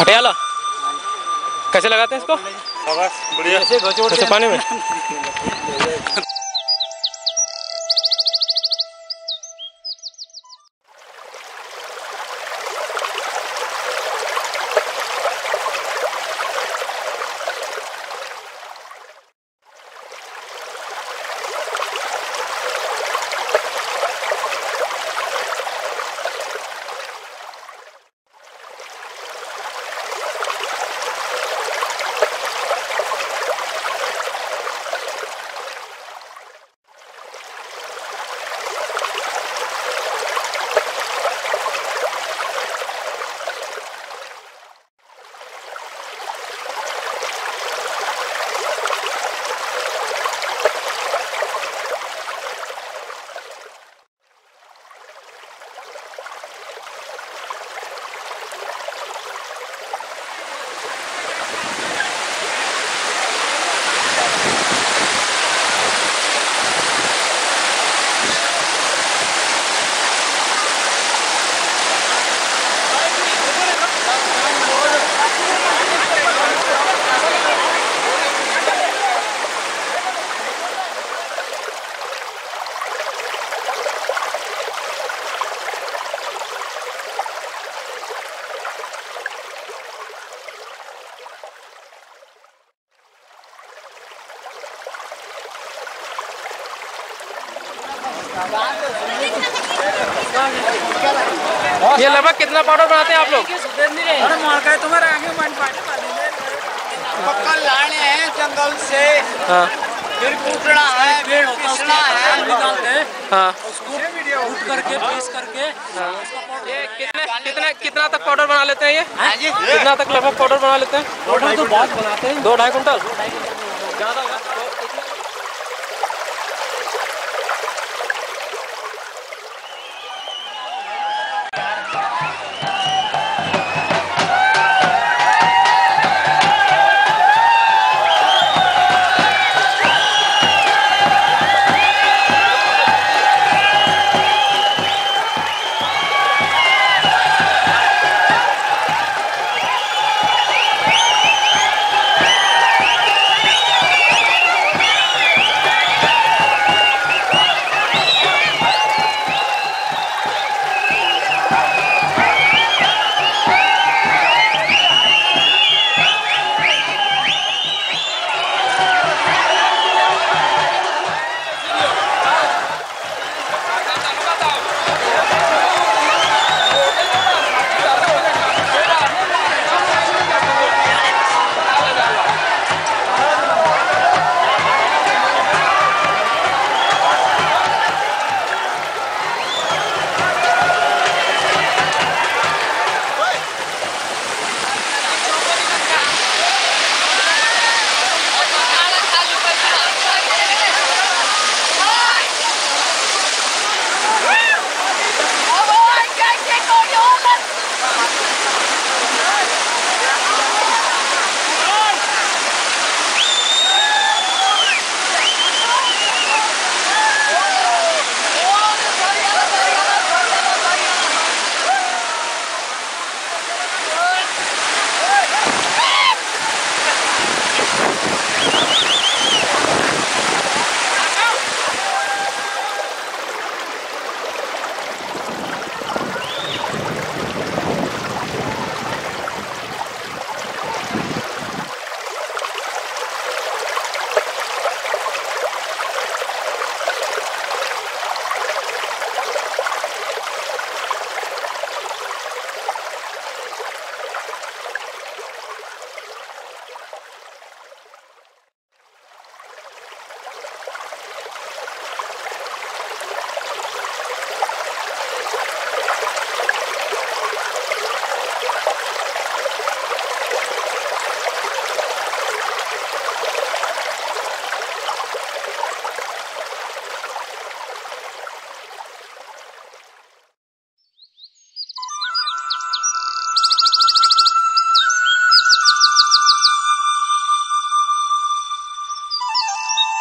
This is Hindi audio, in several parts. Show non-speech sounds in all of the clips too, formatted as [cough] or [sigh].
हटियाला। कैसे लगाते हैं इसको? बढ़िया। पानी में। [laughs] ये लगभग कितना पाउडर बनाते हैं आप लोग? पक्का लाने हैं जंगल से। हाँ। फिर कूटना है फिर पिसना है। निकालते हैं। हाँ। उसको कूट करके पीस करके ये कितने कितने कितना तक पाउडर बना लेते हैं ये? हाँ जी। कितना तक लगभग पाउडर बना लेते हैं? पाउडर तो बहुत बनाते हैं। दो ढाई कुंटल ज़्यादा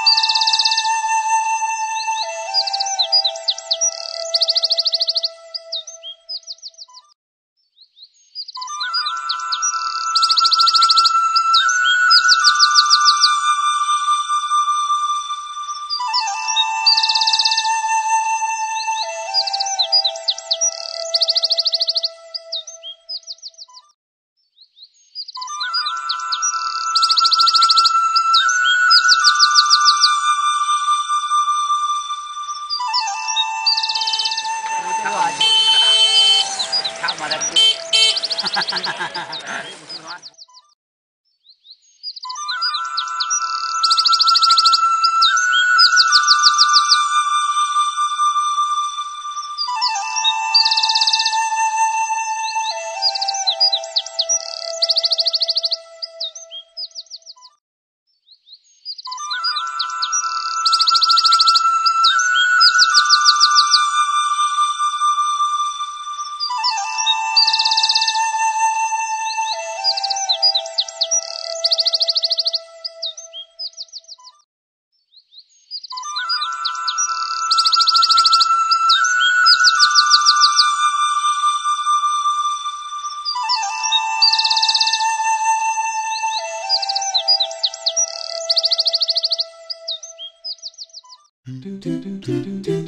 you do do do do do